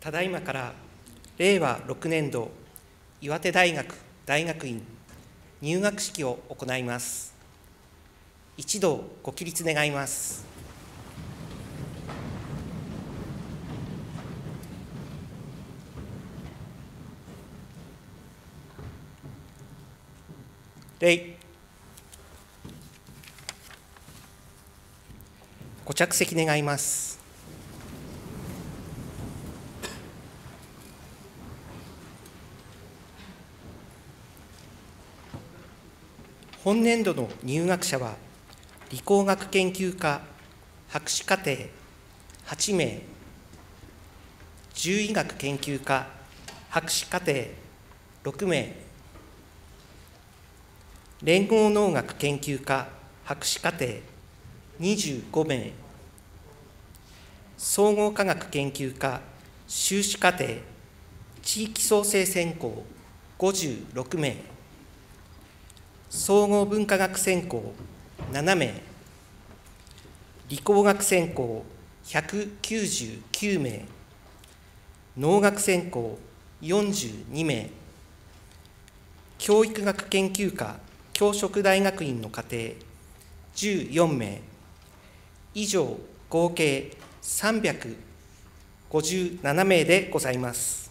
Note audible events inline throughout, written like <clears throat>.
ただいまから令和6年度岩手大学大学院入学式を行います。一同ご起立願います。礼ご着席願います。本年度の入学者は理工学研究科博士課程8名。獣医学研究科博士課程6名。連合農学研究科博士課程25名。総合科学研究科修士課程地域創生専攻56名。総合文化学専攻7名。理工学専攻199名。農学専攻42名。教育学研究科教職大学院の課程14名。以上合計357名でございます。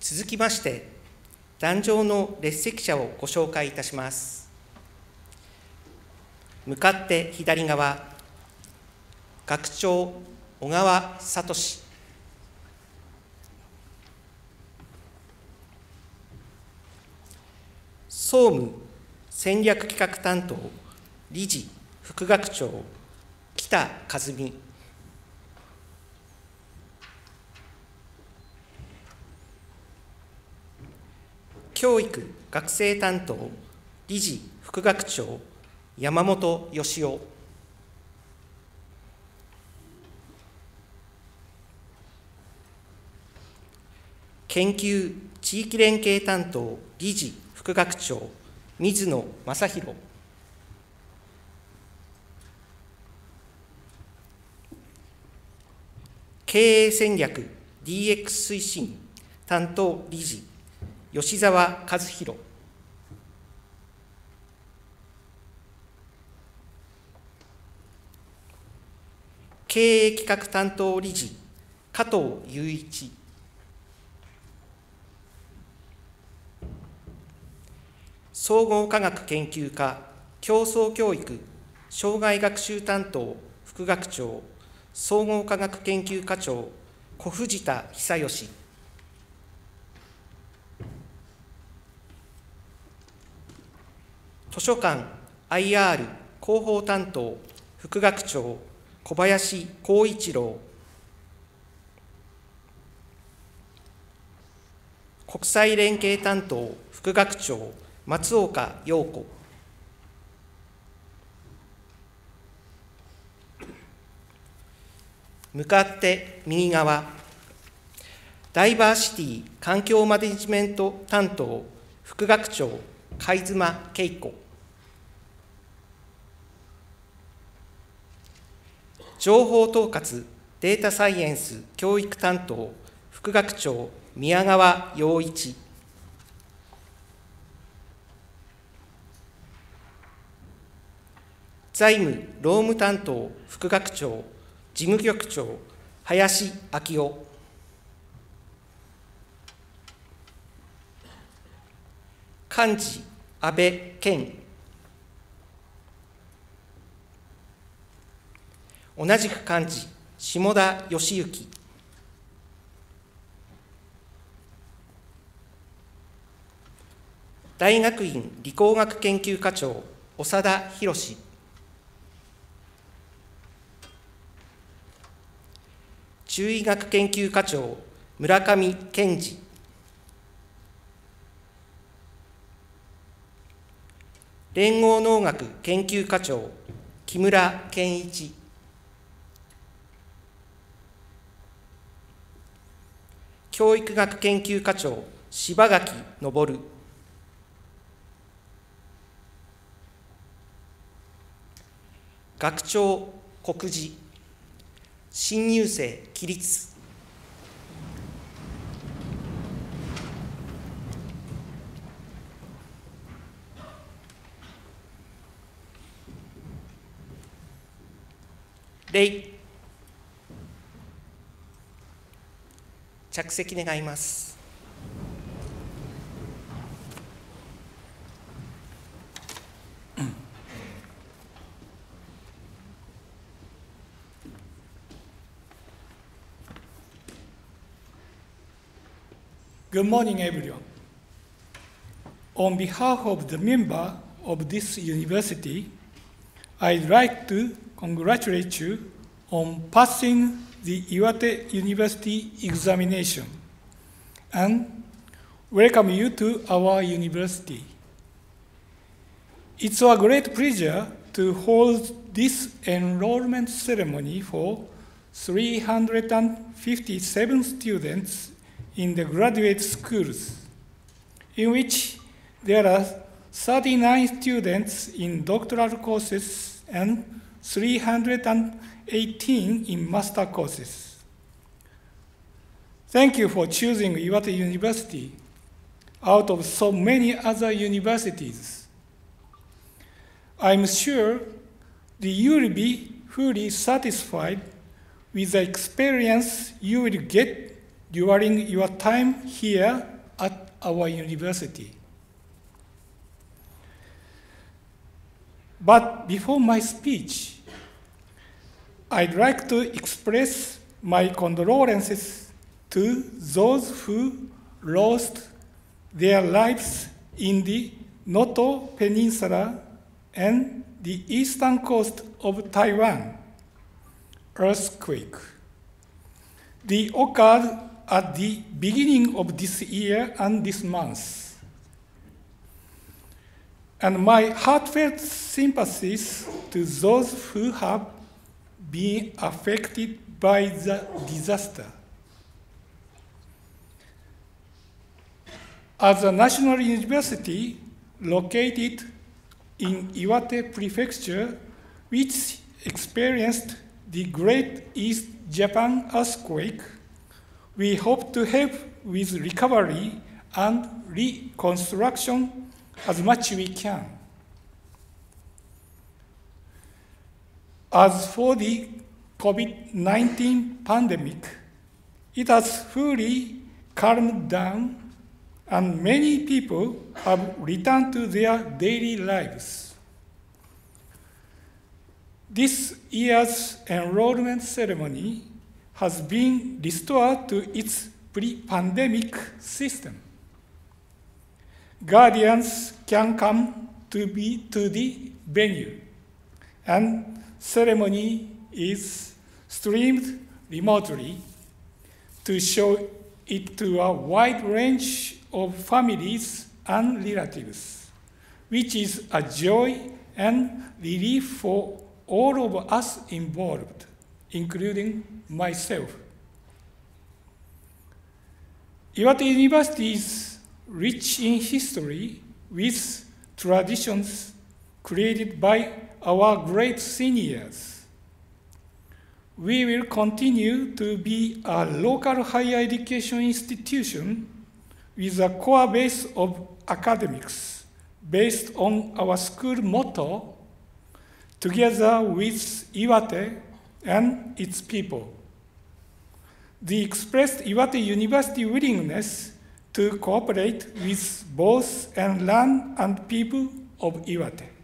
続きまして壇上の列席者をご紹介いたします。向かって左側学長小川聡。総務戦略企画担当理事副学長北和美。教育学生担当理事副学長山本義雄。研究地域連携担当理事副学長水野正弘経営戦略 DX 推進担当理事。吉澤和弘。経営企画担当理事加藤雄一。総合科学研究科競争教育障害学習担当副学長総合科学研究課長小藤田久義。図書館 IR 広報担当副学長小林光一郎。国際連携担当副学長松岡陽子。向かって右側。ダイバーシティ環境マネジメント担当副学長貝妻恵子。情報統括データサイエンス教育担当副学長宮川洋一。財務労務担当副学長事務局長林昭夫。幹事安倍健。同じく幹事下田義行。大学院理工学研究課長長田博。中医学研究課長村上健二。連合農学研究課長木村健一。教育学研究課長柴垣昇。学長国事新入生起立。礼着席願いますうん Good morning, everyone. On behalf of the member of this university, I'd like to congratulate you on passing the Iwate University examination and welcome you to our university. It's a great pleasure to hold this enrollment ceremony for 357 students in the graduate schools, in which there are 39 students in doctoral courses and 318 in master courses. Thank you for choosing Iwate University out of so many other universities. I'm sure that you will be fully satisfied with the experience you will get during your time here at our university. But before my speech, I'd like to express my condolences to those who lost their lives in the Noto Peninsula and the eastern coast of Taiwan earthquake. They occurred at the beginning of this year and this month. And my heartfelt sympathies to those who have been affected by the disaster. As a national university located in Iwate Prefecture, which experienced the Great East Japan earthquake, we hope to help with recovery and reconstruction as much as we can. As for the COVID 19 pandemic, it has fully calmed down and many people have returned to their daily lives. This year's enrollment ceremony has been restored to its pre-pandemic system. Guardians can come to, be, to the venue, and ceremony is streamed remotely to show it to a wide range of families and relatives, which is a joy and relief for all of us involved, including myself. Iwate University is rich in history with traditions created by our great seniors. We will continue to be a local higher education institution with a core base of academics based on our school motto, together with Iwate and its people. The expressed Iwate University willingness to cooperate with both and land and people of Iwate.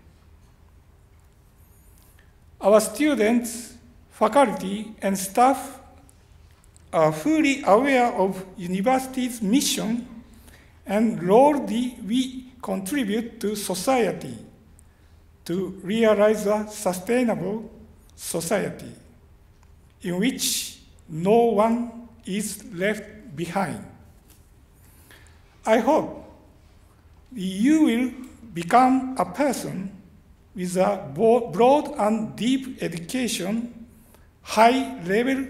Our students, faculty, and staff are fully aware of university's mission and role we contribute to society to realize a sustainable society in which no one is left behind. I hope you will become a person with a broad and deep education, high level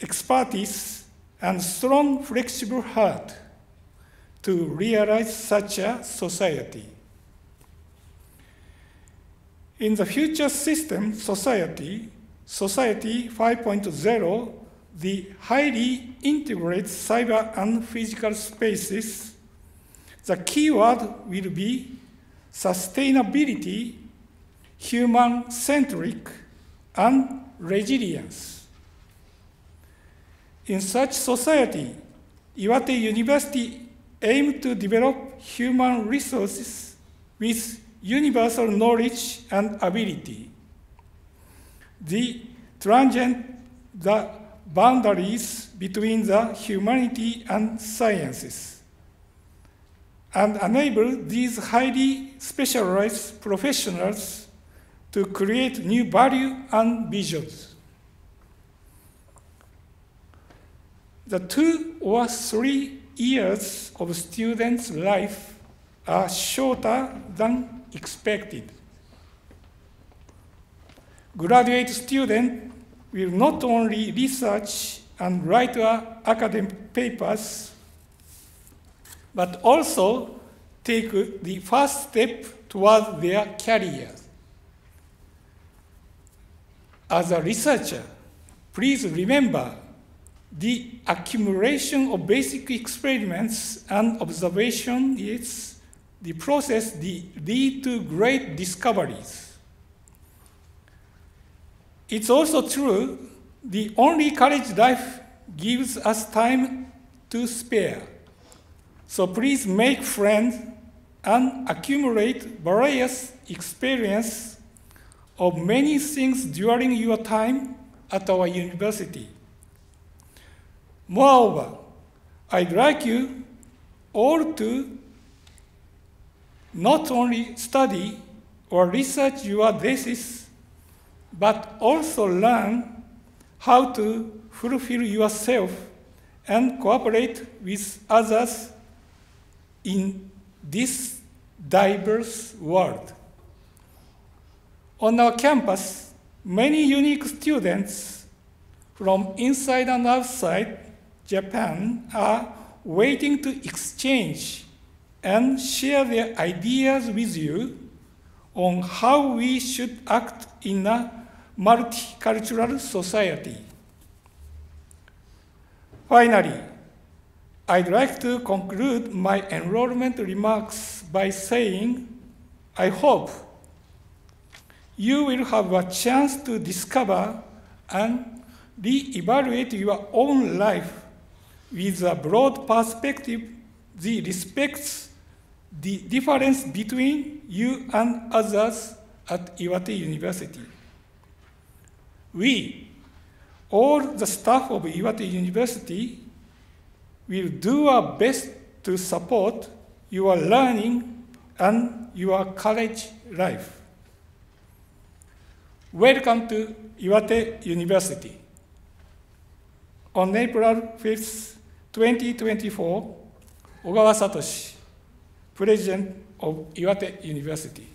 expertise, and strong, flexible heart to realize such a society. In the future system society, Society 5.0, the highly integrated cyber and physical spaces, the keyword will be sustainability, human centric, and resilience. In such society, Iwate University aims to develop human resources with universal knowledge and ability. The transcend the boundaries between the humanity and sciences and enable these highly specialized professionals to create new value and visions. The two or three years of students' life are shorter than expected. Graduate students will not only research and write academic papers, but also take the first step towards their careers. As a researcher, please remember the accumulation of basic experiments and observation is the process that lead to great discoveries. It's also true the only college life gives us time to spare. So please make friends and accumulate various experience of many things during your time at our university. Moreover, I'd like you all to not only study or research your thesis, but also learn how to fulfill yourself and cooperate with others in this diverse world. On our campus, many unique students from inside and outside Japan are waiting to exchange and share their ideas with you on how we should act in a multicultural society. Finally, I'd like to conclude my enrollment remarks by saying I hope you will have a chance to discover and re-evaluate your own life with a broad perspective that respects the difference between you and others at Iwate University. We, all the staff of Iwate University, will do our best to support your learning and your college life. Welcome to Iwate University. On April 5th, 2024, Ogawa Satoshi, President of Iwate University.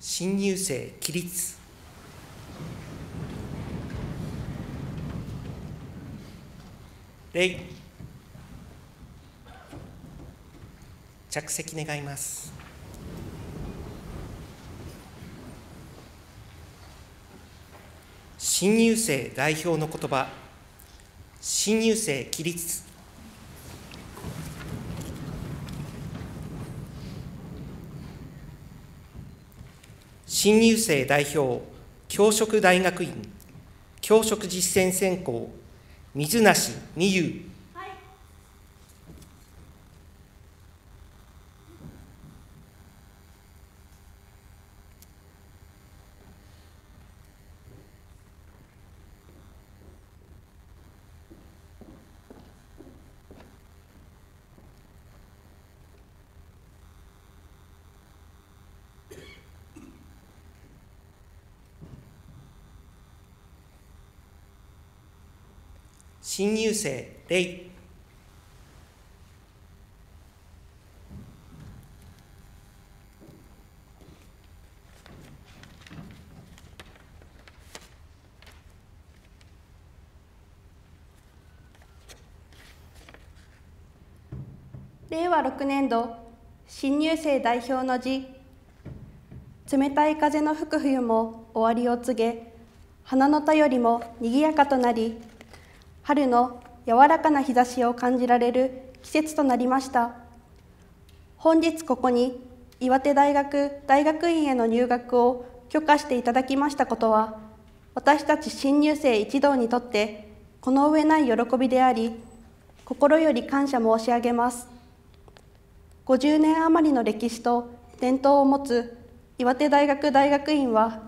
新入生起立礼。着席願います。新入生代表の言葉。新入生起立。新入生代表教職大学院教職実践専攻。水梨美優新生霊令和6年度新入生代表の字。冷たい風の吹く冬も終わりを告げ花の便りもにぎやかとなり春の柔らかな日差しを感じられる季節となりました。本日ここに岩手大学大学院への入学を許可していただきましたことは私たち新入生一同にとってこの上ない喜びであり心より感謝申し上げます。50年余りの歴史と伝統を持つ岩手大学大学院は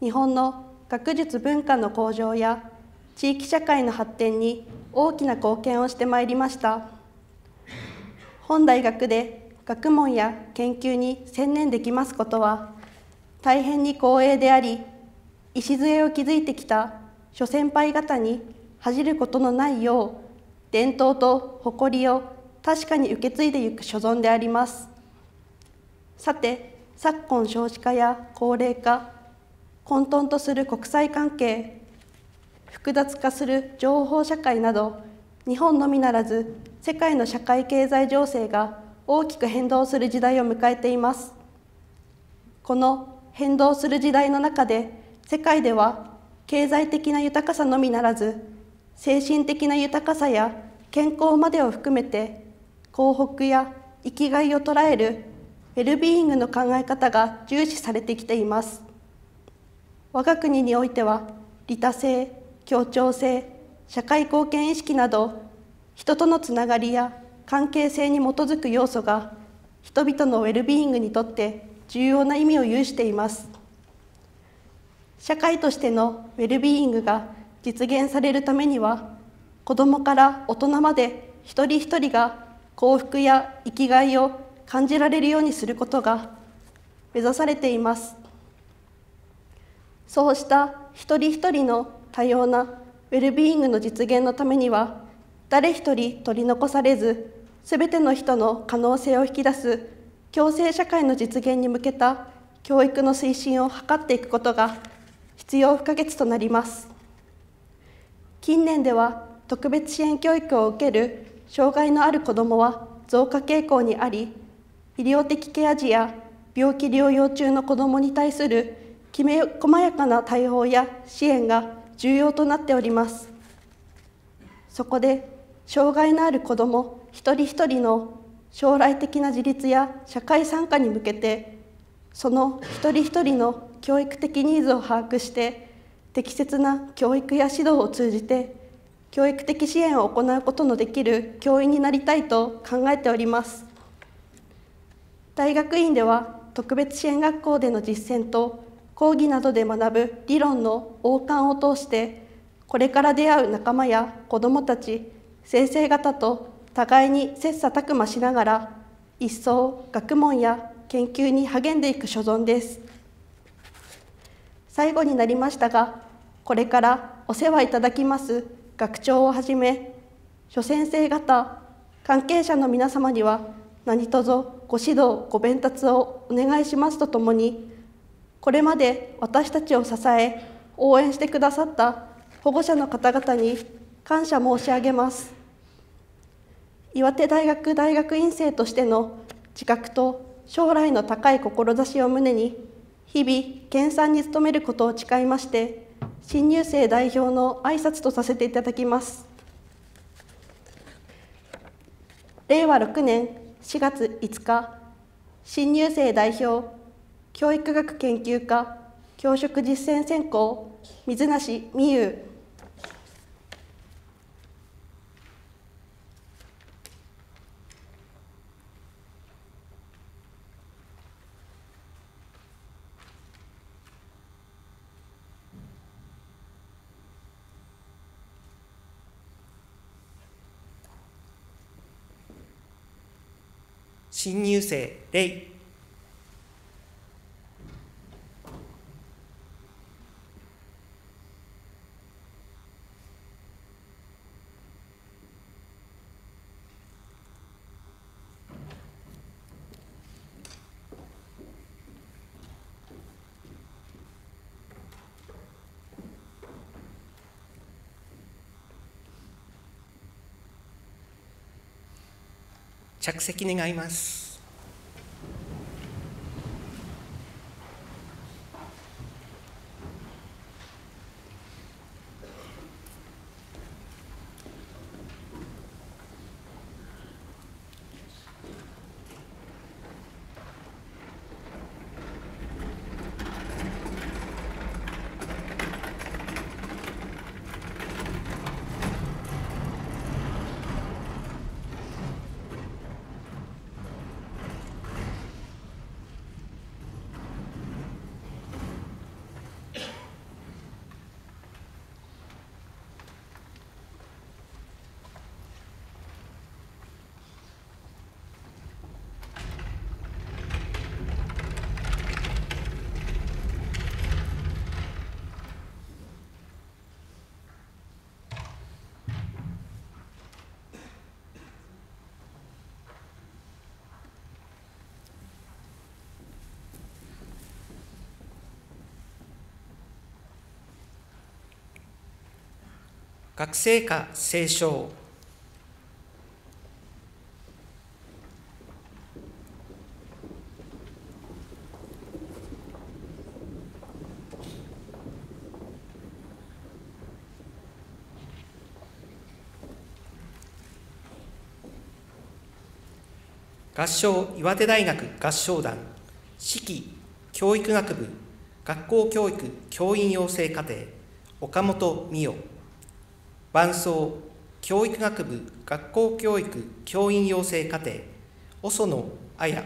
日本の学術文化の向上や地域社会の発展に大きな貢献をしてまいりました。本大学で学問や研究に専念できますことは大変に光栄であり礎を築いてきた諸先輩方に恥じることのないよう伝統と誇りを確かに受け継いでいく所存であります。さて昨今少子化や高齢化混沌とする国際関係複雑化する情報社会など日本のみならず世界の社会経済情勢が大きく変動する時代を迎えています。この変動する時代の中で世界では経済的な豊かさのみならず精神的な豊かさや健康までを含めて幸福や生きがいを捉えるウェルビーイングの考え方が重視されてきています。我が国においては利他性協調性社会貢献意識など人とのつながりや関係性に基づく要素が人々のウェルビーイングにとって重要な意味を有しています。社会としてのウェルビーイングが実現されるためには子どもから大人まで一人一人が幸福や生きがいを感じられるようにすることが目指されています。そうした一人一人の多様なウェルビーイングの実現のためには誰一人取り残されずすべての人の可能性を引き出す共生社会の実現に向けた教育の推進を図っていくことが必要不可欠となります。近年では特別支援教育を受ける障害のある子どもは増加傾向にあり医療的ケア児や病気療養中の子どもに対するきめ細やかな対応や支援が重要となっております。そこで障害のある子ども一人一人の将来的な自立や社会参加に向けてその一人一人の教育的ニーズを把握して適切な教育や指導を通じて教育的支援を行うことのできる教員になりたいと考えております。大学院では特別支援学校での実践と講義などで学ぶ理論の王冠を通してこれから出会う仲間や子どもたち先生方と互いに切磋琢磨しながら一層学問や研究に励んでいく所存です。最後になりましたがこれからお世話いただきます学長をはじめ諸先生方関係者の皆様には何卒ご指導ご鞭達をお願いしますとともにこれまで私たちを支え応援してくださった保護者の方々に感謝申し上げます。岩手大学大学院生としての自覚と将来の高い志を胸に日々研鑽に努めることを誓いまして新入生代表の挨拶とさせていただきます。令和6年4月5日新入生代表教育学研究科教職実践専攻水梨美優新入生レイ。着席願います。学生課斉唱合唱岩手大学合唱団四季教育学部学校教育教員養成課程岡本美代。伴奏教育学部学校教育教員養成課程細野彩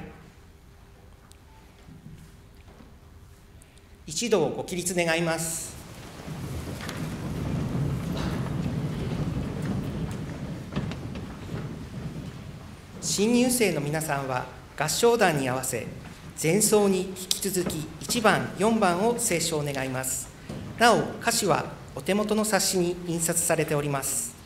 一同ご起立願います。新入生の皆さんは合唱団に合わせ前奏に引き続き1番4番を斉唱願います。なお歌詞はお手元の冊子に印刷されております。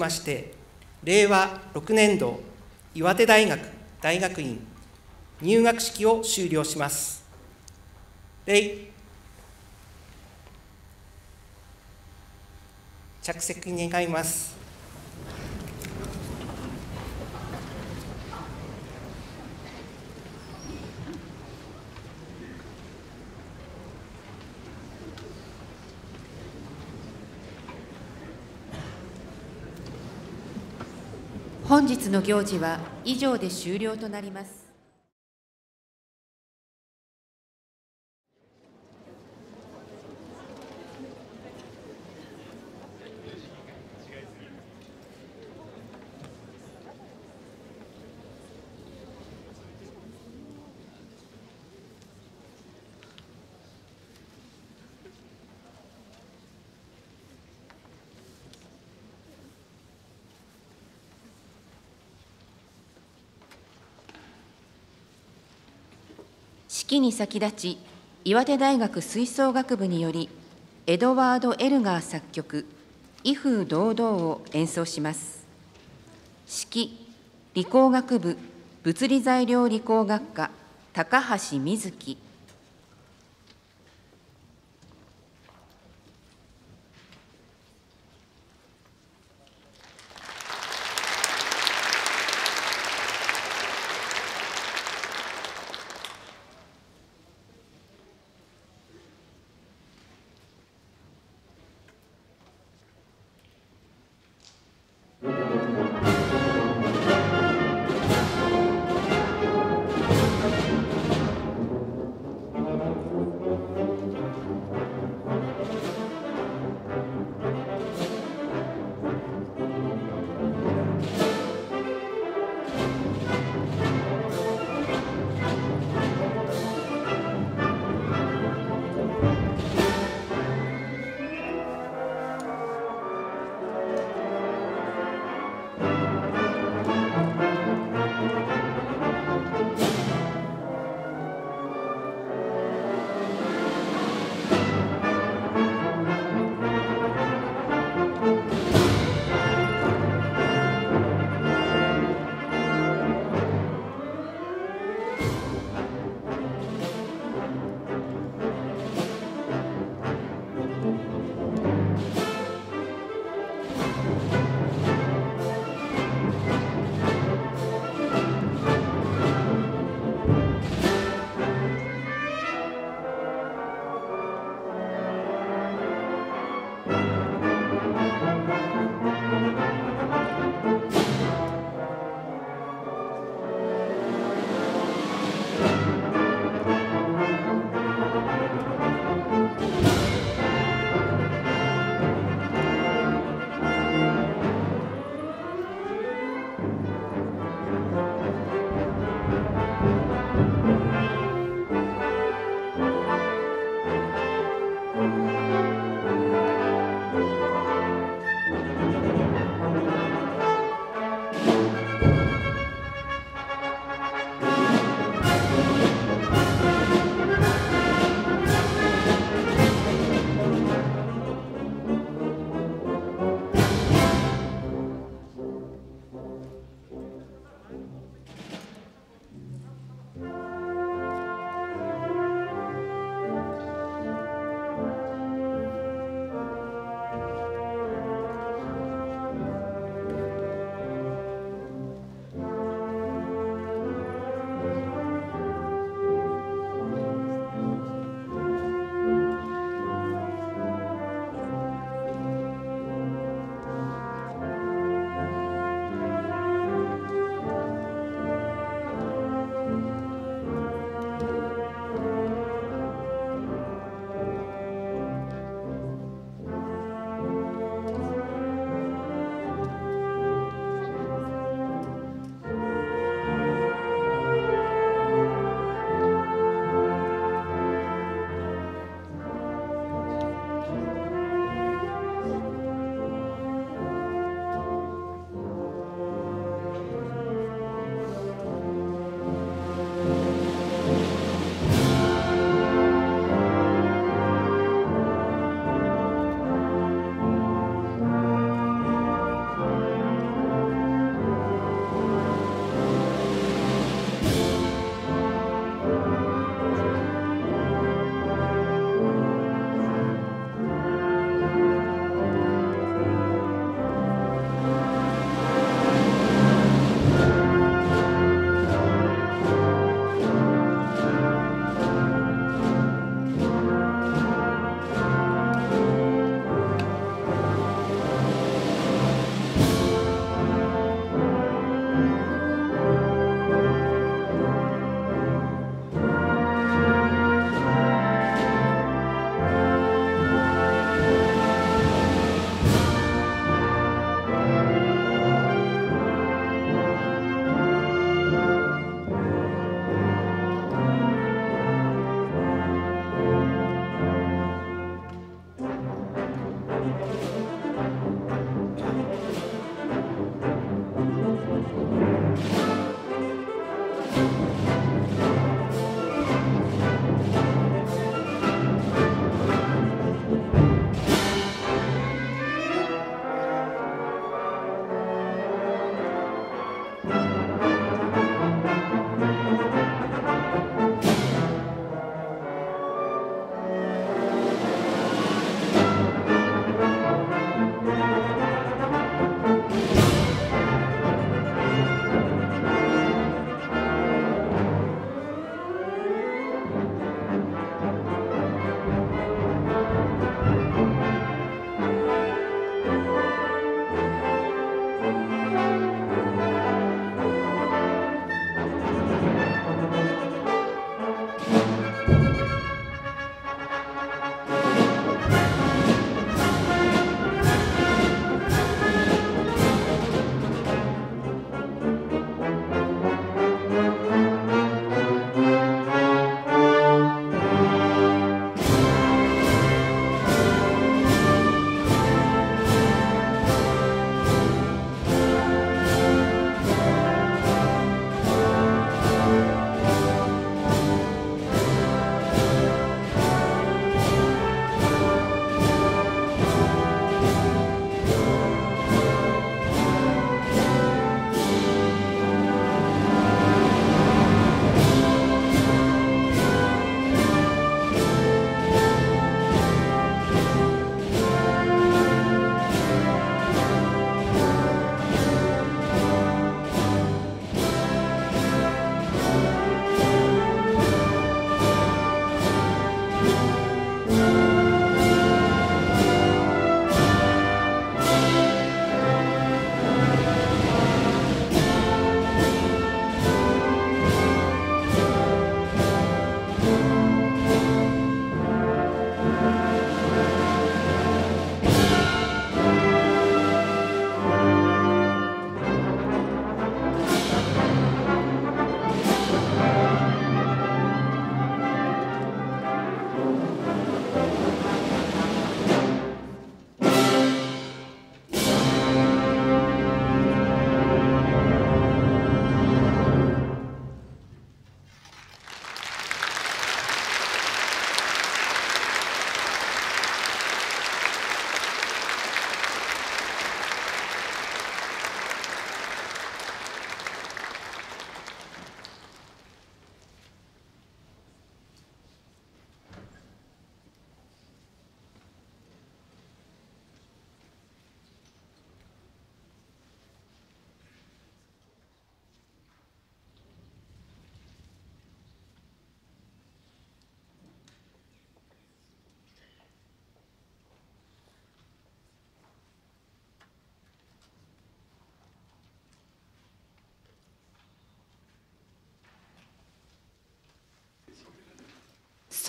まして令和6年度岩手大学大学院入学式を終了します。礼着席願います本日の行事は以上で終了となります。式に先立ち岩手大学吹奏楽部によりエドワード・エルガー作曲「威風堂々」を演奏します。式理工学部物理材料理工学科高橋瑞希。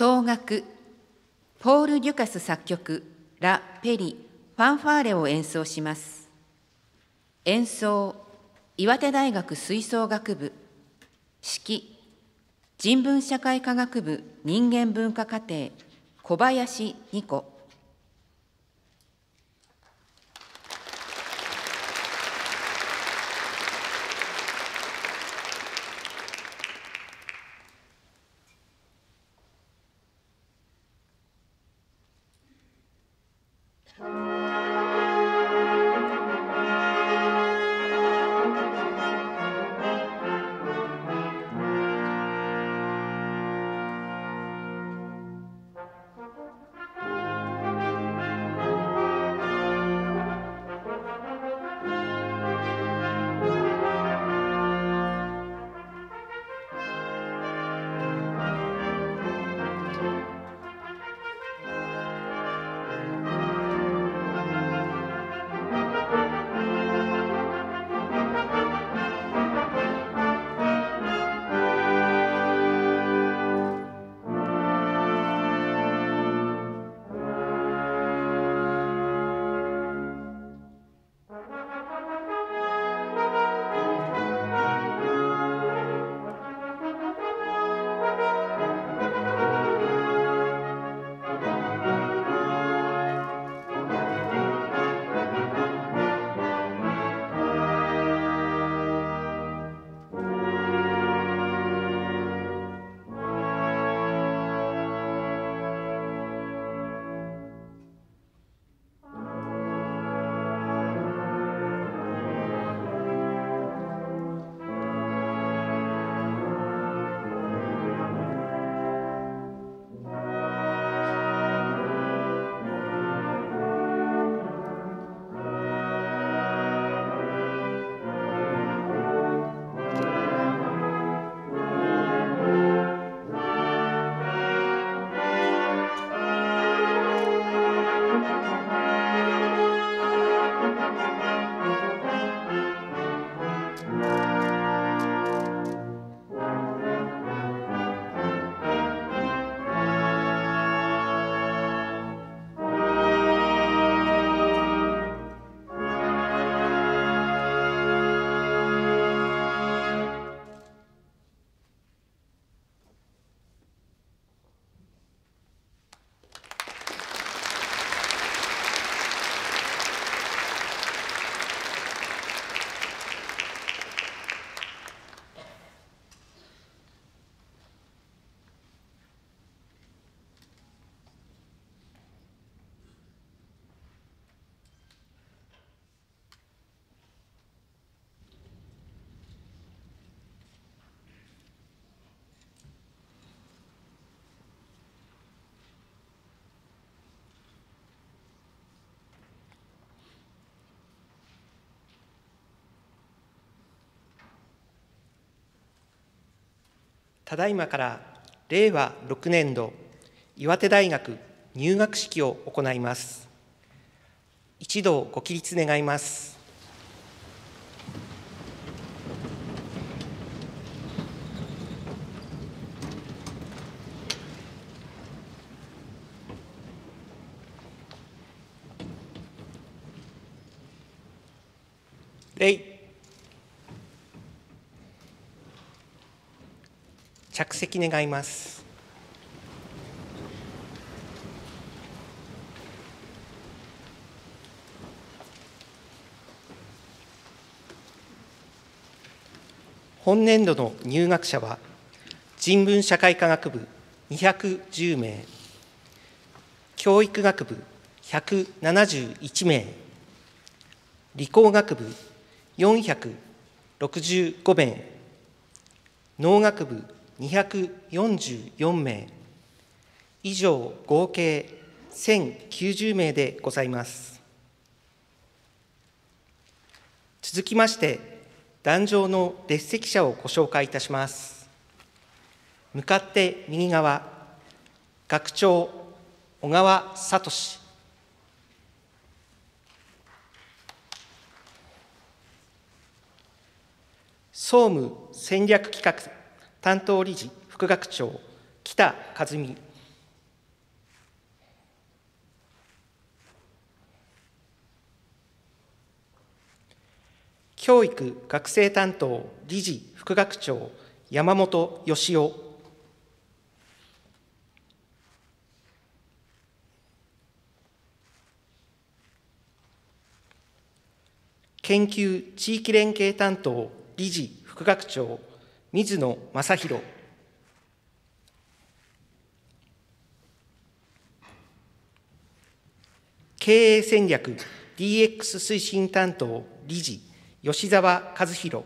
総楽ポール・デュカス作曲ラ・ペリファンファーレを演奏します。演奏岩手大学吹奏楽部指揮人文社会科学部人間文化課程小林二子。ただいまから令和6年度岩手大学入学式を行います。一同ご起立願います礼着席願います。本年度の入学者は人文社会科学部210名教育学部171名理工学部465名農学部244名。以上合計1090名でございます。続きまして壇上の列席者をご紹介いたします。向かって右側学長小川聡。総務戦略企画担当理事副学長北和美。教育学生担当理事副学長山本義雄。研究地域連携担当理事副学長水野正弘。経営戦略 DX 推進担当理事吉澤和弘。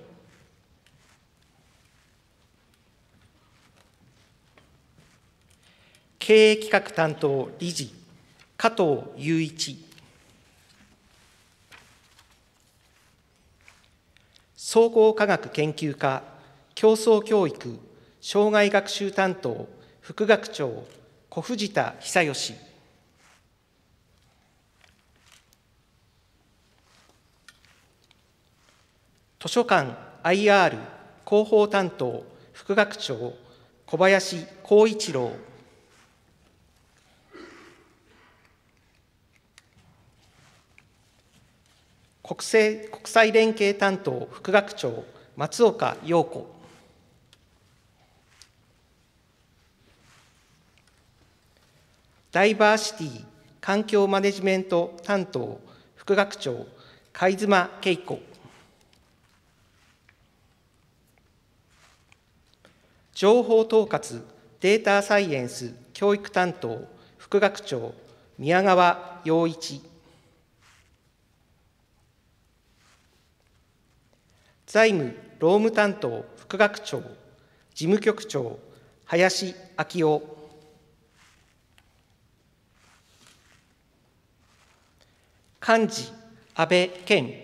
経営企画担当理事加藤雄一。総合科学研究科競争教育障害学習担当副学長小藤田久義。図書館 IR 広報担当副学長小林光一郎。国政国際連携担当副学長松岡陽子。ダイバーシティ環境マネジメント担当副学長貝妻恵子。情報統括データサイエンス教育担当副学長宮川洋一。財務労務担当副学長事務局長林昭夫。幹事安倍健。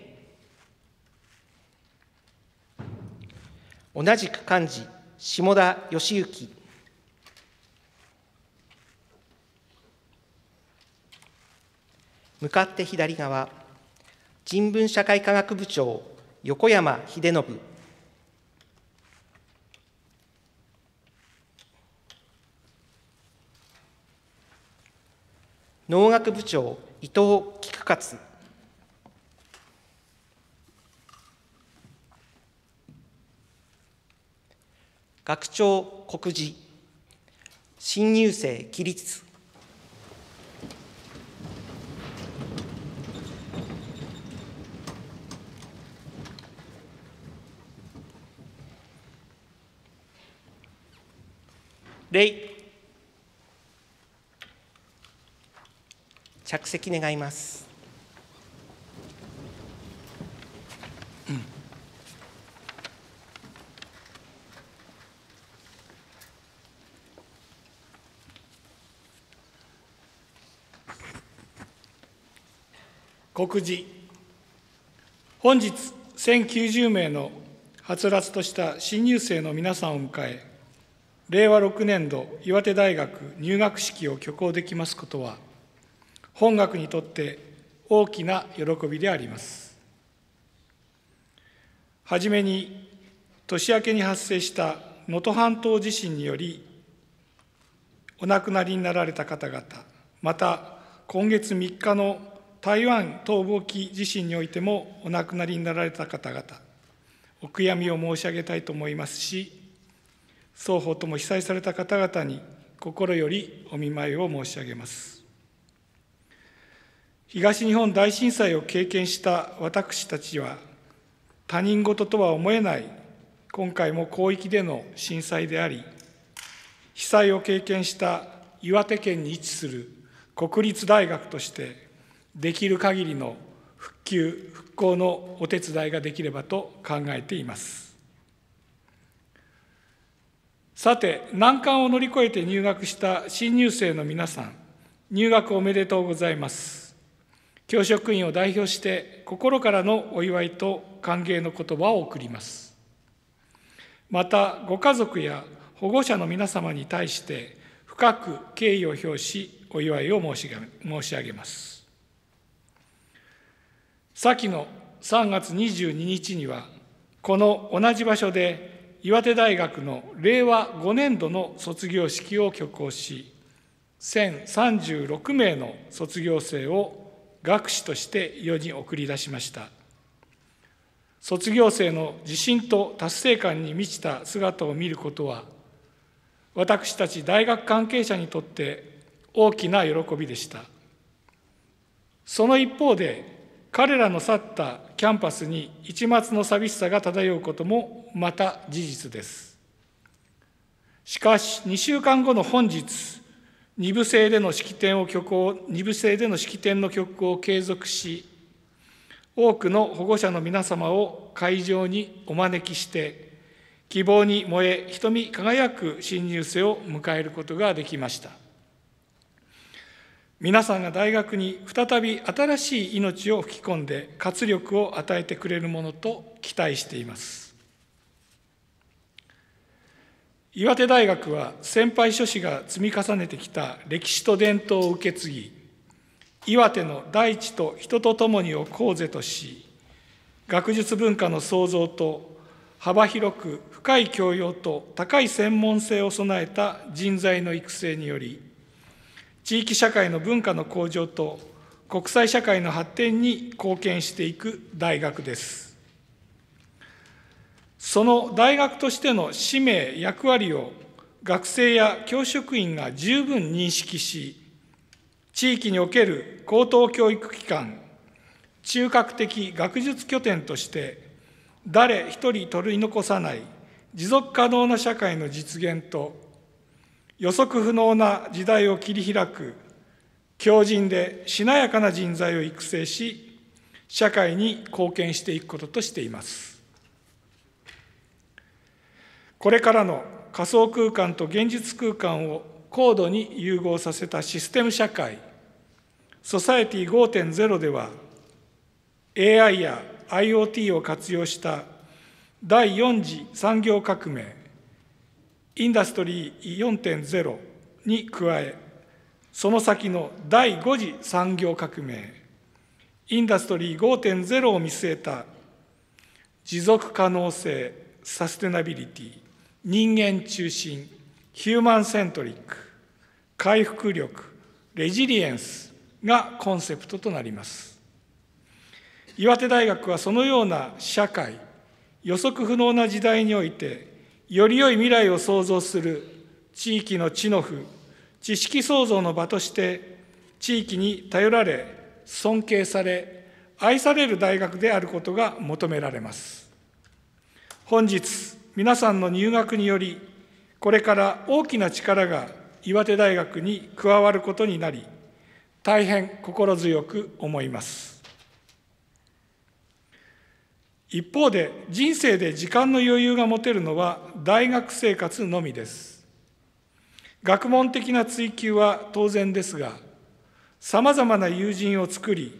同じく幹事下田義行。向かって左側人文社会科学部長横山秀信。農学部長伊藤菊勝。学長告示。新入生起立。礼。着席願います。告示。本日1090名のはつらつとした新入生の皆さんを迎え令和6年度岩手大学入学式を挙行できますことは本学にとって大きな喜びであります。はじめに年明けに発生した能登半島地震によりお亡くなりになられた方々また今月3日の台湾東部沖地震においてもお亡くなりになられた方々お悔やみを申し上げたいと思いますし双方とも被災された方々に心よりお見舞いを申し上げます。東日本大震災を経験した私たちは他人事とは思えない今回も広域での震災であり被災を経験した岩手県に位置する国立大学としてできる限りの復旧・復興のお手伝いができればと考えています。さて、難関を乗り越えて入学した新入生の皆さん、入学おめでとうございます。教職員を代表して心からのお祝いと歓迎の言葉を送ります。また、ご家族や保護者の皆様に対して深く敬意を表し、お祝いを申し上げます。先の3月22日には、この同じ場所で岩手大学の令和5年度の卒業式を挙行し、1036名の卒業生を学士として世に送り出しました。卒業生の自信と達成感に満ちた姿を見ることは私たち大学関係者にとって大きな喜びでしたその一方で彼らの去ったキャンパスに一抹の寂しさが漂うこともまた事実ですしかし2週間後の本日二部制での式典を挙行二部制での式典の挙行を継続し多くの保護者の皆様を会場にお招きして希望に燃え瞳輝く新入生を迎えることができました。皆さんが大学に再び新しい命を吹き込んで活力を与えてくれるものと期待しています。岩手大学は先輩諸子が積み重ねてきた歴史と伝統を受け継ぎ岩手の大地と人と共にを構是とし学術文化の創造と幅広く深い教養と高い専門性を備えた人材の育成により地域社会の文化の向上と国際社会の発展に貢献していく大学です。その大学としての使命役割を学生や教職員が十分認識し地域における高等教育機関中核的学術拠点として誰一人取り残さない持続可能な社会の実現と予測不能な時代を切り開く強靭でしなやかな人材を育成し社会に貢献していくこととしています。これからの仮想空間と現実空間を高度に融合させたシステム社会ソサエティ5.0では AI や IoT を活用した第4次産業革命インダストリー4.0に加えその先の第5次産業革命インダストリー5.0を見据えた持続可能性サステナビリティ。人間中心ヒューマンセントリック回復力レジリエンスがコンセプトとなります。岩手大学はそのような社会予測不能な時代においてより良い未来を創造する地域の知の府知識創造の場として地域に頼られ尊敬され愛される大学であることが求められます。本日皆さんの入学によりこれから大きな力が岩手大学に加わることになり大変心強く思います。一方で人生で時間の余裕が持てるのは大学生活のみです。学問的な追求は当然ですがさまざまな友人を作り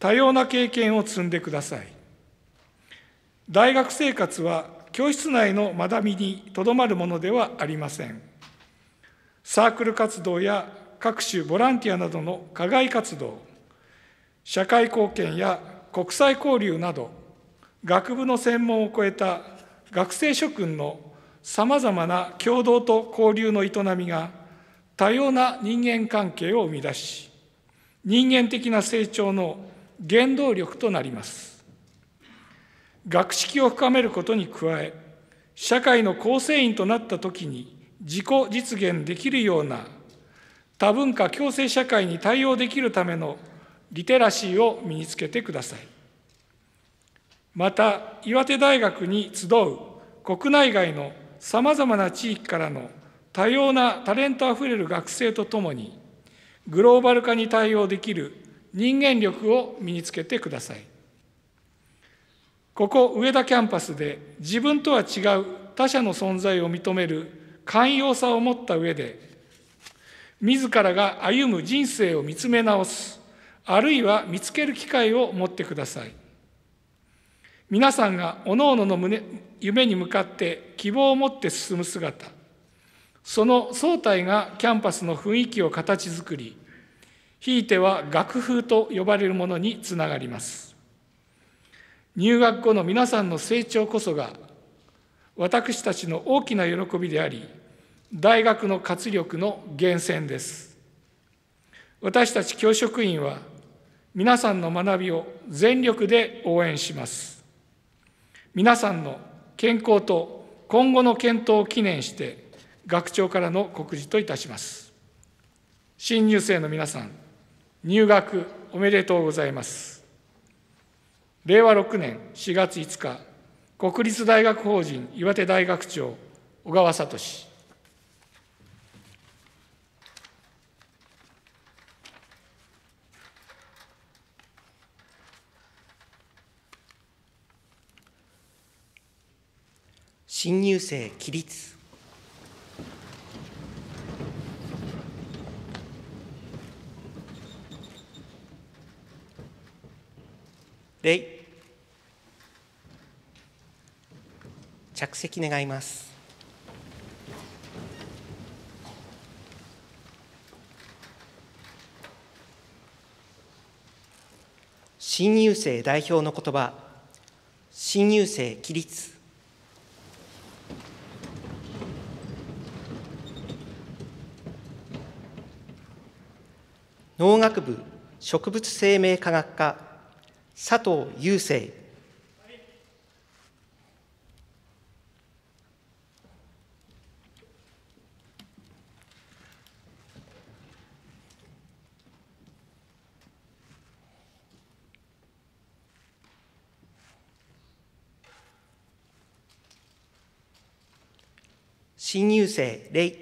多様な経験を積んでください。大学生活は教室内の学びにとどまるものではありません。サークル活動や各種ボランティアなどの課外活動社会貢献や国際交流など学部の専門を超えた学生諸君のさまざまな共同と交流の営みが多様な人間関係を生み出し人間的な成長の原動力となります。学識を深めることに加え社会の構成員となった時に自己実現できるような多文化共生社会に対応できるためのリテラシーを身につけてください。また岩手大学に集う国内外のさまざまな地域からの多様なタレントあふれる学生とともにグローバル化に対応できる人間力を身につけてください。ここ上田キャンパスで自分とは違う他者の存在を認める寛容さを持った上で自らが歩む人生を見つめ直すあるいは見つける機会を持ってください。皆さんがおのおの胸夢に向かって希望を持って進む姿。その総体がキャンパスの雰囲気を形作りひいては学風と呼ばれるものにつながります。入学後の皆さんの成長こそが私たちの大きな喜びであり大学の活力の源泉です。私たち教職員は皆さんの学びを全力で応援します。皆さんの健康と今後の検討を記念して学長からの告示といたします。新入生の皆さん入学おめでとうございます。令和6年4月5日国立大学法人岩手大学長小川聡。新入生起立。礼。着席願います。新入生代表の言葉新入生起立。農学部植物生命科学科佐藤雄生新入生レイ。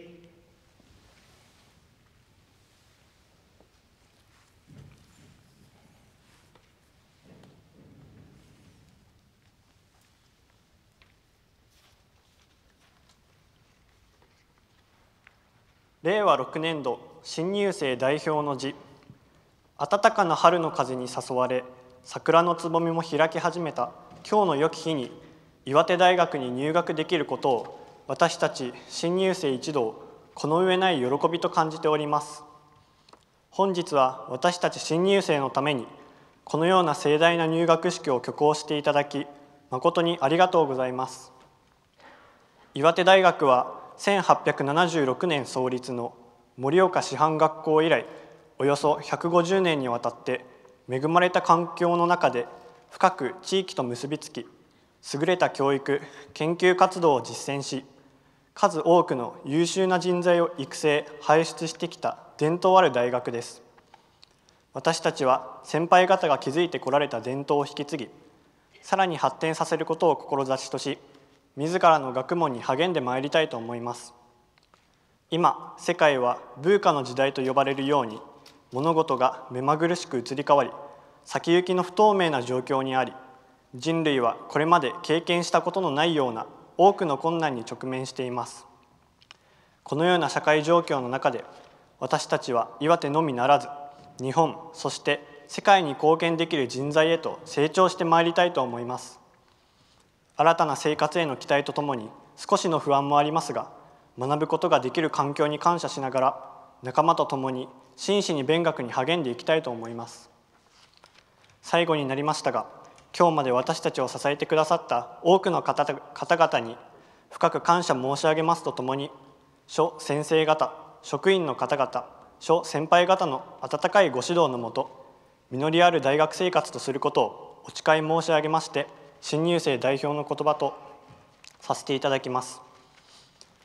令和6年度新入生代表の字暖かな春の風に誘われ桜のつぼみも開き始めた。今日の良き日に岩手大学に入学できることを私たち新入生一同この上ない喜びと感じております。本日は私たち新入生のためにこのような盛大な入学式を挙行していただき誠にありがとうございます。岩手大学は1876年創立の盛岡師範学校以来およそ150年にわたって恵まれた環境の中で深く地域と結びつき優れた教育研究活動を実践し数多くの優秀な人材を育成輩出してきた伝統ある大学です。私たちは先輩方が築いてこられた伝統を引き継ぎさらに発展させることを志とし自らの学問に励んでまいりたいと思います。今世界は文化の時代と呼ばれるように物事が目まぐるしく移り変わり先行きの不透明な状況にあり人類はこれまで経験したことのないような多くの困難に直面しています。このような社会状況の中で私たちは岩手のみならず日本そして世界に貢献できる人材へと成長してまいりたいと思います。新たな生活への期待とともに少しの不安もありますが学ぶことができる環境に感謝しながら仲間と共に真摯に勉学に励んでいきたいと思います。最後になりましたが今日まで私たちを支えてくださった多くの方々に深く感謝申し上げますとともに諸先生方職員の方々諸先輩方の温かいご指導のもと実りある大学生活とすることをお誓い申し上げまして新入生代表の言葉とさせていただきます。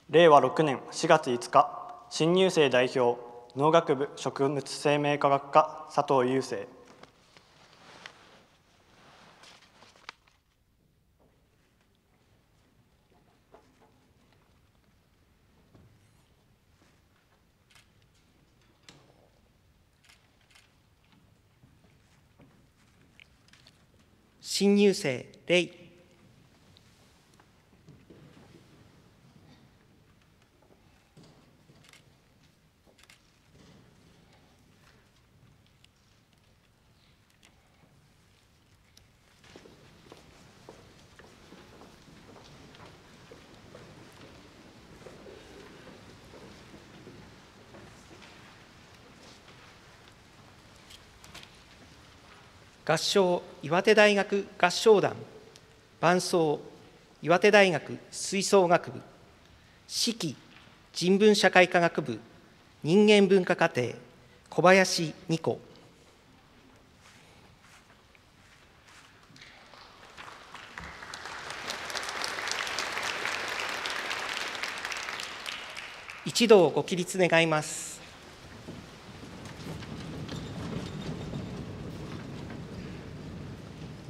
令和6年4月5日新入生代表農学部植物生命科学科佐藤雄生。新入生レイ合唱岩手大学合唱団伴奏岩手大学吹奏楽部四季人文社会科学部人間文化課程小林二子一同ご起立願います。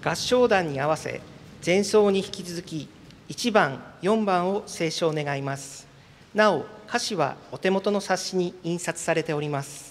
合唱団に合わせ前奏に引き続き1番4番を斉唱願います。なお歌詞はお手元の冊子に印刷されております。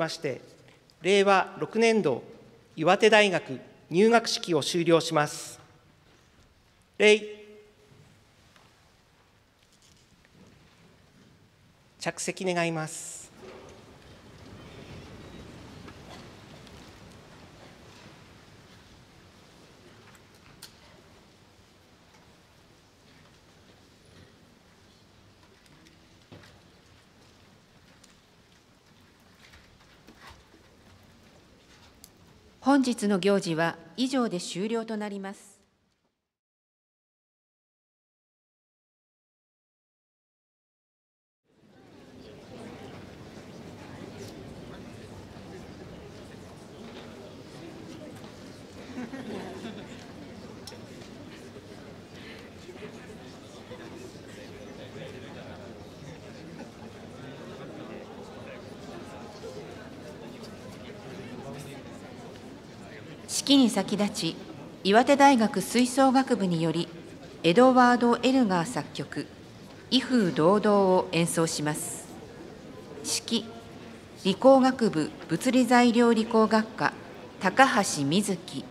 まして令和6年度岩手大学入学式を終了します。礼着席願います。本日の行事は以上で終了となります。式に先立ち岩手大学吹奏楽部によりエドワード・エルガー作曲「威風堂々」を演奏します。式理工学部物理材料理工学科高橋瑞希。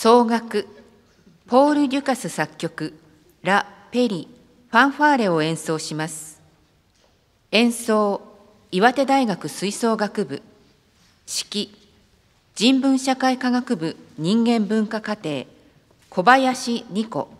総楽ポール・デュカス作曲ラ・ペリファンファーレを演奏します。演奏岩手大学吹奏楽部指揮人文社会科学部人間文化課程小林二子。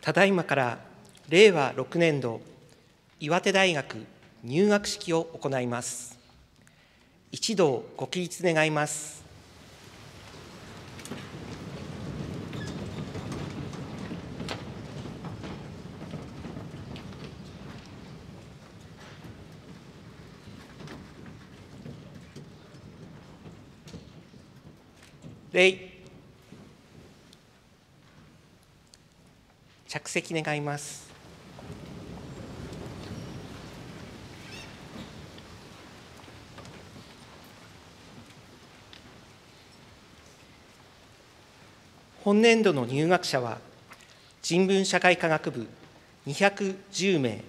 ただいまから令和6年度岩手大学入学式を行います。一同ご起立願います礼着席願います。本年度の入学者は人文社会科学部210名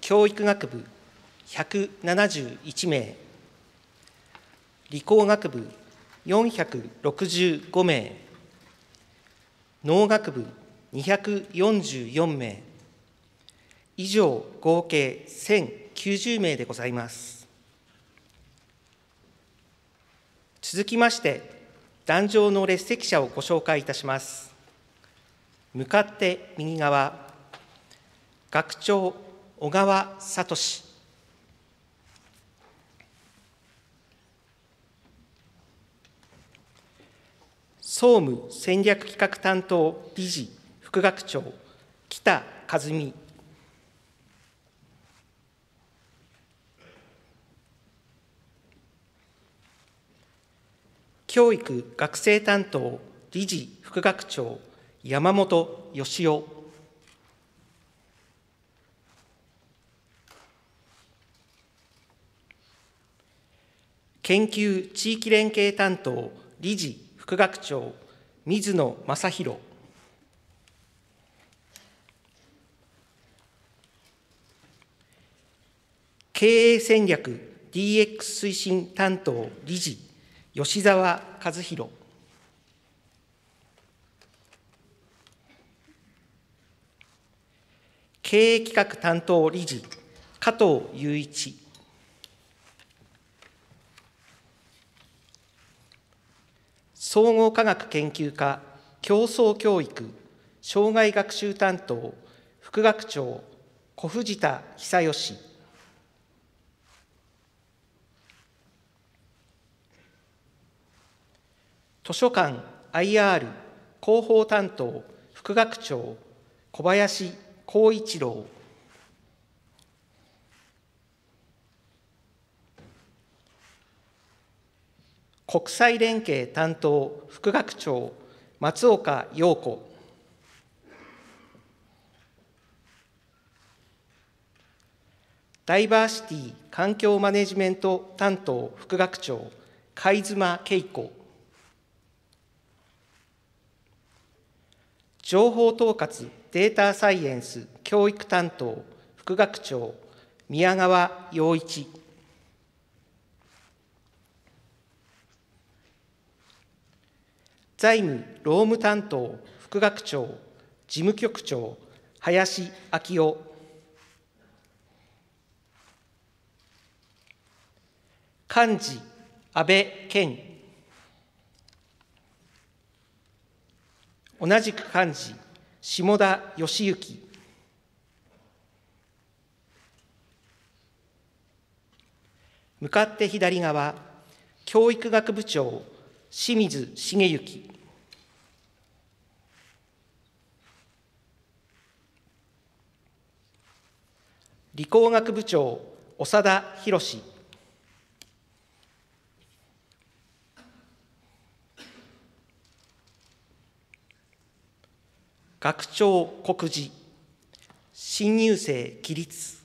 教育学部171名理工学部465名農学部244名。以上合計1090名でございます。続きまして壇上の列席者をご紹介いたします。向かって右側学長小川聡。総務戦略企画担当理事副学長北和美。教育学生担当理事副学長山本義雄。研究地域連携担当理事副学長水野正弘経営戦略 DX 推進担当理事吉澤和弘。経営企画担当理事加藤雄一。総合科学研究科競争教育障害学習担当副学長小藤田久義。図書館 IR 広報担当副学長小林光一郎。国際連携担当副学長松岡陽子。ダイバーシティ環境マネジメント担当副学長貝妻恵子。情報統括データサイエンス教育担当副学長宮川洋一。財務労務担当副学長事務局長林昭夫。幹事安倍健。同じく幹事下田義行。向かって左側教育学部長清水茂之理工学部長長田博学長告示。新入生起立。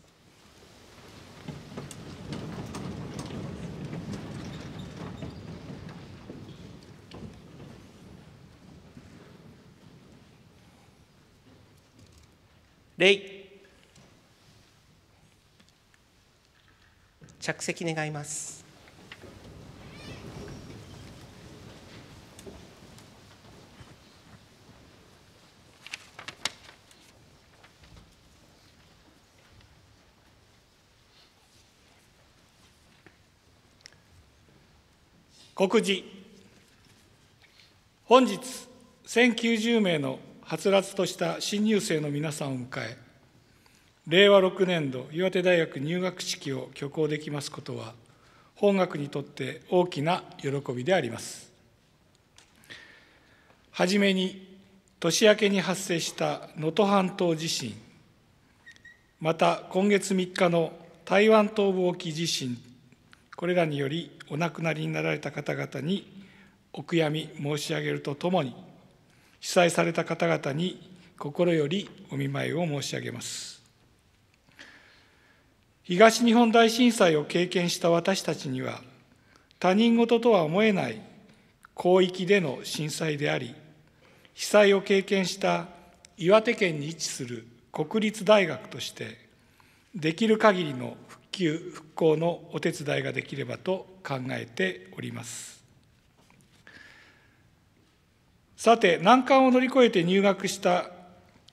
礼。着席願います。告示。本日1090名のはつらつとした新入生の皆さんを迎え令和6年度岩手大学入学式を挙行できますことは本学にとって大きな喜びであります。はじめに年明けに発生した能登半島地震また今月3日の台湾東部沖地震これらによりお亡くなりになられた方々にお悔やみ申し上げるとともに被災された方々に心よりお見舞いを申し上げます。東日本大震災を経験した私たちには他人事とは思えない広域での震災であり被災を経験した岩手県に位置する国立大学としてできる限りの旧復興のお手伝いができればと考えております。さて難関を乗り越えて入学した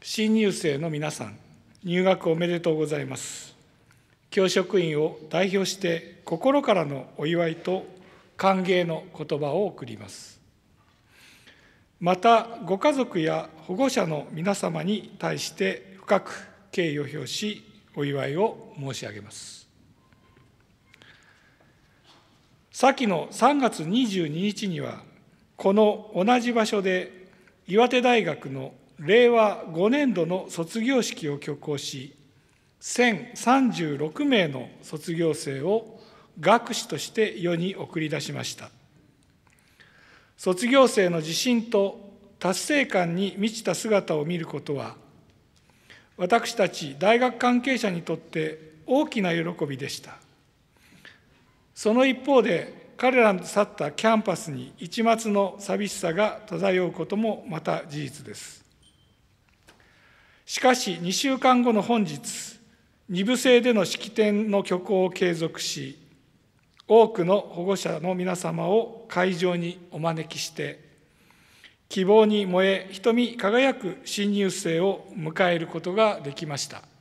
新入生の皆さん入学おめでとうございます。教職員を代表して心からのお祝いと歓迎の言葉を送ります。またご家族や保護者の皆様に対して深く敬意を表しお祝いを申し上げます。先の3月22日にはこの同じ場所で岩手大学の令和5年度の卒業式を挙行し1036名の卒業生を学士として世に送り出しました。卒業生の自信と達成感に満ちた姿を見ることは私たち大学関係者にとって大きな喜びでした。その一方で彼らの去ったキャンパスに一抹の寂しさが漂うこともまた事実です。しかし2週間後の本日二部制での式典の挙行を継続し多くの保護者の皆様を会場にお招きして希望に燃え瞳輝く新入生を迎えることができました。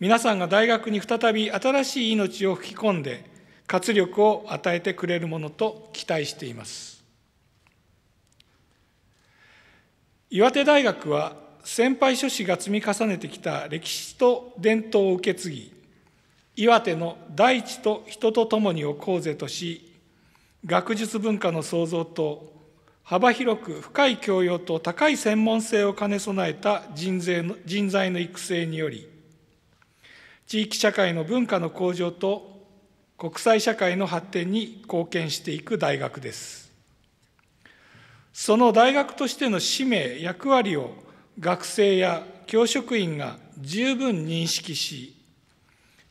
皆さんが大学に再び新しい命を吹き込んで活力を与えてくれるものと期待しています。岩手大学は先輩諸子が積み重ねてきた歴史と伝統を受け継ぎ岩手の大地と人と共にを構是とし学術文化の創造と幅広く深い教養と高い専門性を兼ね備えた人材の育成により地域社会の文化の向上と国際社会の発展に貢献していく大学です。その大学としての使命役割を学生や教職員が十分認識し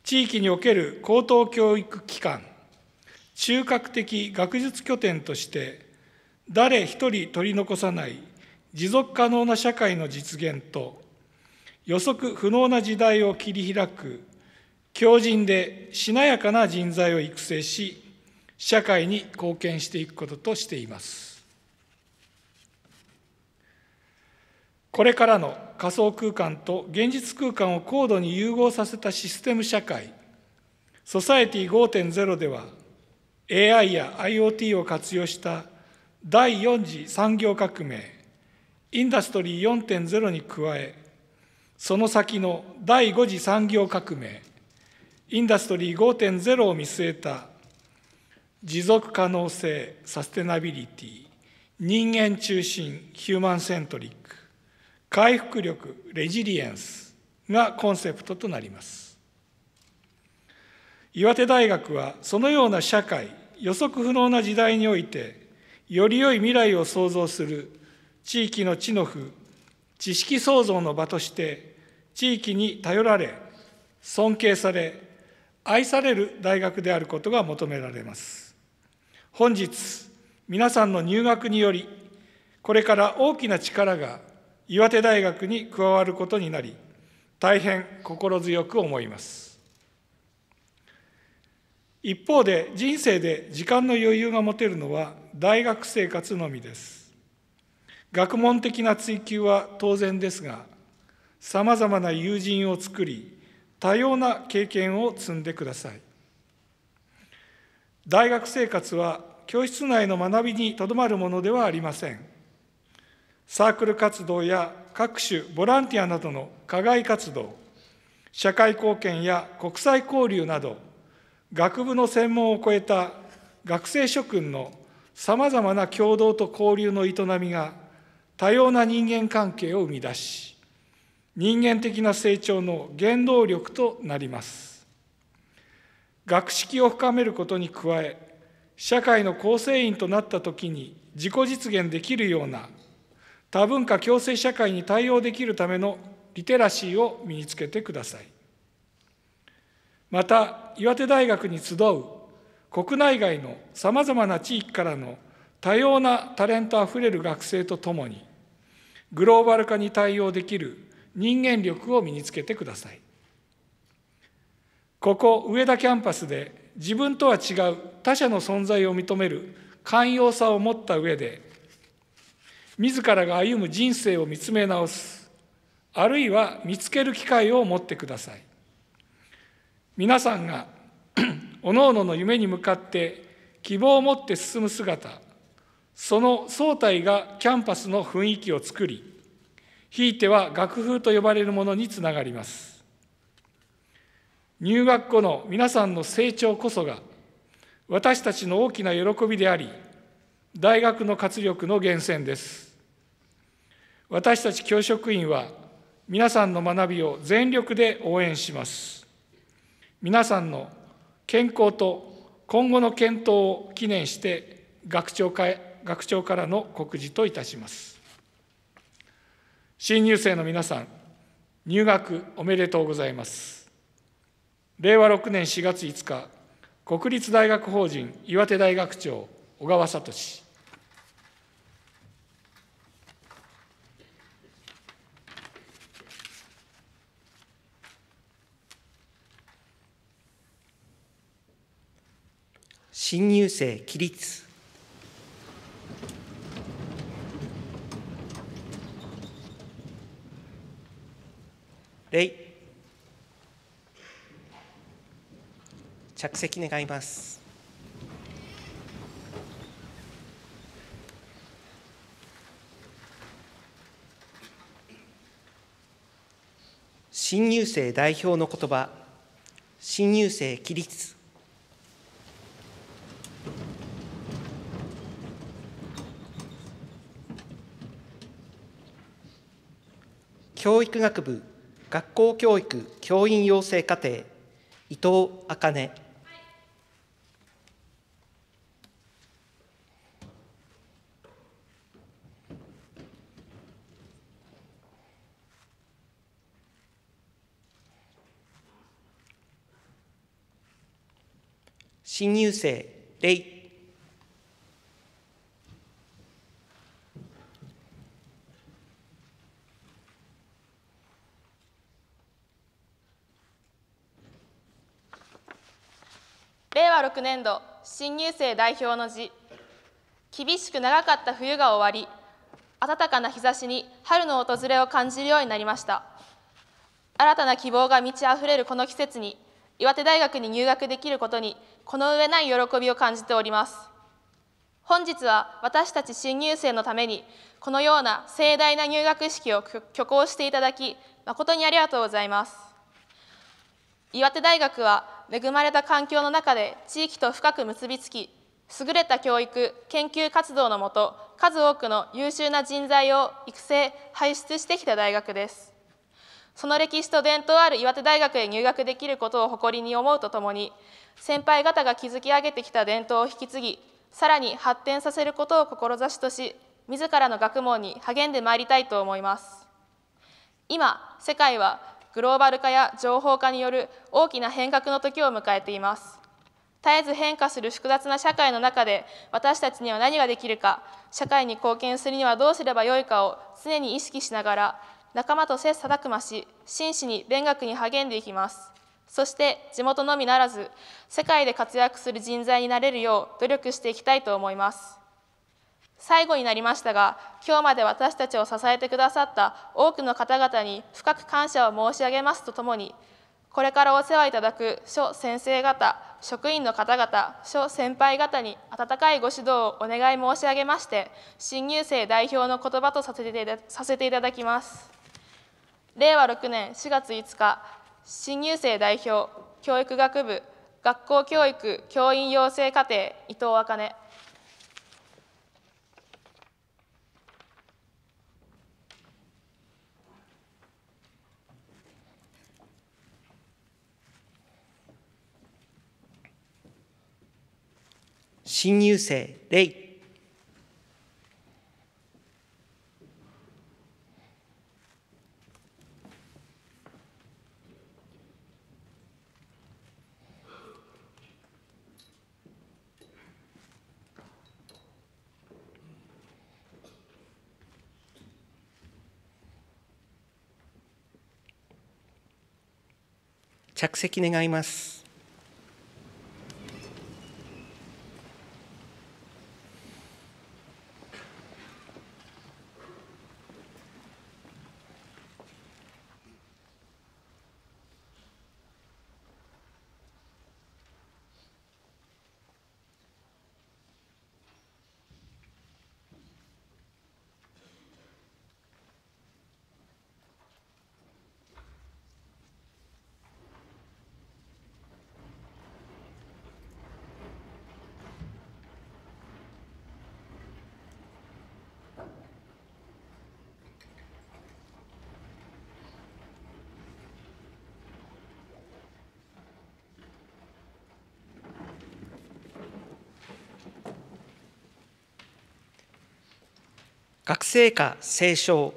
地域における高等教育機関中核的学術拠点として誰一人取り残さない持続可能な社会の実現と予測不能な時代を切り開く強靭でしなやかな人材を育成し社会に貢献していくこととしています。これからの仮想空間と現実空間を高度に融合させたシステム社会ソサエティ5.0では AI や IoT を活用した第4次産業革命インダストリー4.0に加えその先の第5次産業革命インダストリー5.0を見据えた持続可能性サステナビリティ人間中心ヒューマンセントリック回復力レジリエンスがコンセプトとなります。岩手大学はそのような社会予測不能な時代においてより良い未来を創造する地域の知の府知識創造の場として地域に頼られ尊敬され愛される大学であることが求められます。本日皆さんの入学によりこれから大きな力が岩手大学に加わることになり大変心強く思います。一方で人生で時間の余裕が持てるのは大学生活のみです。学問的な追求は当然ですがさまざまな友人を作り多様な経験を積んでください。大学生活は教室内の学びにとどまるものではありません。サークル活動や各種ボランティアなどの課外活動、社会貢献や国際交流など、学部の専門を超えた学生諸君のさまざまな共同と交流の営みが多様な人間関係を生み出し、人間的な成長の原動力となります。学識を深めることに加え、社会の構成員となったときに自己実現できるような多文化共生社会に対応できるためのリテラシーを身につけてください。また、岩手大学に集う国内外のさまざまな地域からの多様なタレントあふれる学生とともに、グローバル化に対応できる人間力を身につけてください。ここ上田キャンパスで自分とは違う他者の存在を認める寛容さを持った上で、自らが歩む人生を見つめ直す、あるいは見つける機会を持ってください。皆さんが <clears throat> おのおのの夢に向かって希望を持って進む姿、その総体がキャンパスの雰囲気を作り、ひいては学風と呼ばれるものにつながります。入学後の皆さんの成長こそが、私たちの大きな喜びであり、大学の活力の源泉です。私たち教職員は、皆さんの学びを全力で応援します。皆さんの健康と今後の検討を記念して、学長会学長からの告示といたします。新入生の皆さん、入学おめでとうございます。令和6年4月5日、国立大学法人岩手大学長、小川聡。新入生起立礼。着席願います。新入生代表の言葉。新入生起立。教育学部。学校教育教員養成課程伊藤茜。新入生レイ。令和6年度新入生代表の字厳しく長かった冬が終わり暖かな日差しに春の訪れを感じるようになりました。新たな希望が満ち溢れるこの季節に岩手大学に入学できることにこの上ない喜びを感じております。本日は私たち新入生のためにこのような盛大な入学式を挙行していただき誠にありがとうございます。岩手大学は恵まれた環境の中で地域と深く結びつき優れた教育研究活動のもと数多くの優秀な人材を育成輩出してきた大学です。その歴史と伝統ある岩手大学へ入学できることを誇りに思うとともに先輩方が築き上げてきた伝統を引き継ぎさらに発展させることを志とし自らの学問に励んでまいりたいと思います。今世界はグローバル化や情報化による大きな変革の時を迎えています。絶えず変化する複雑な社会の中で私たちには何ができるか社会に貢献するにはどうすればよいかを常に意識しながら仲間と切磋琢磨し真摯に勉学に励んでいきます。そして地元のみならず世界で活躍する人材になれるよう努力していきたいと思います。最後になりましたが今日まで私たちを支えてくださった多くの方々に深く感謝を申し上げますとともにこれからお世話いただく諸先生方、職員の方々、諸先輩方に温かいご指導をお願い申し上げまして、新入生代表の言葉とさせていたださせていただきます。令和6年4月5日、新入生代表、教育学部、学校教育教員養成課程、伊藤茜。新入生レイ。着席願います。学生課斉唱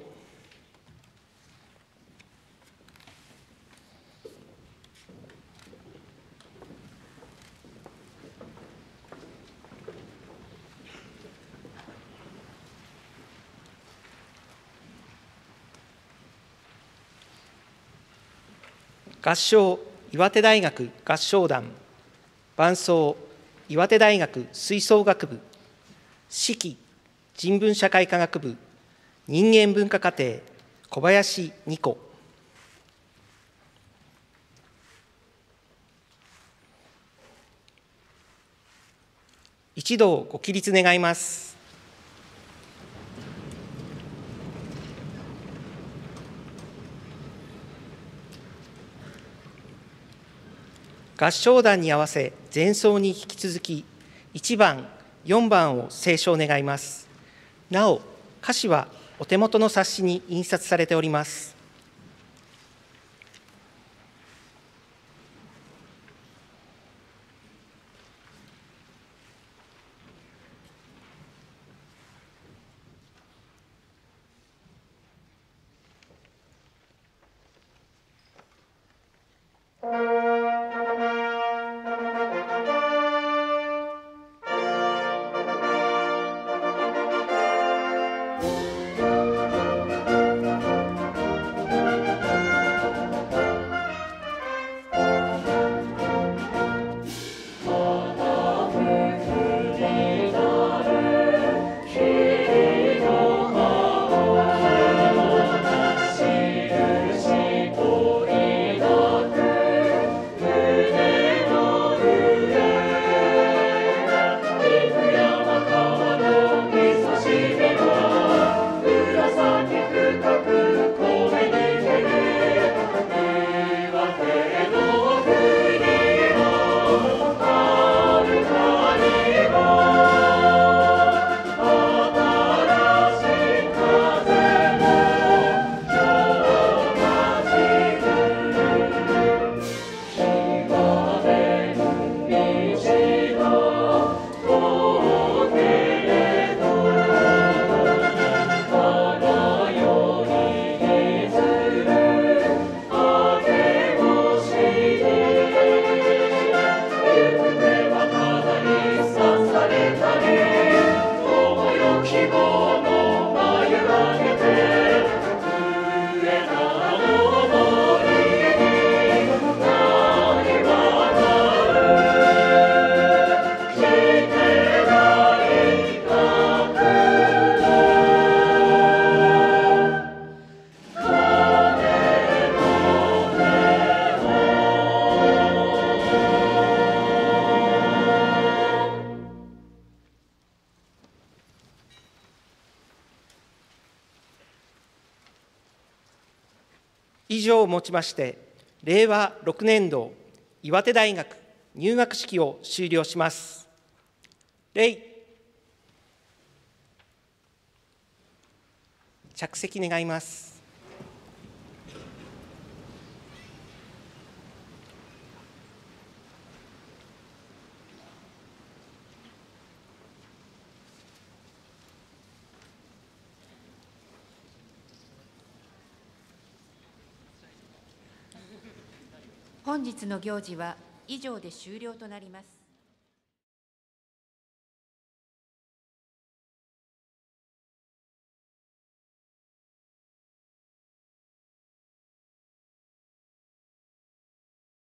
合唱岩手大学合唱団。伴奏岩手大学吹奏楽部。指揮人文社会科学部。人間文化課程小林二子。一同ご起立願います。合唱団に合わせ前奏に引き続き1番4番を斉唱願います。なお歌詞はお手元の冊子に印刷されております。をもちまして、令和6年度岩手大学入学式を終了します。礼着席願います。本日の行事は以上で終了となります。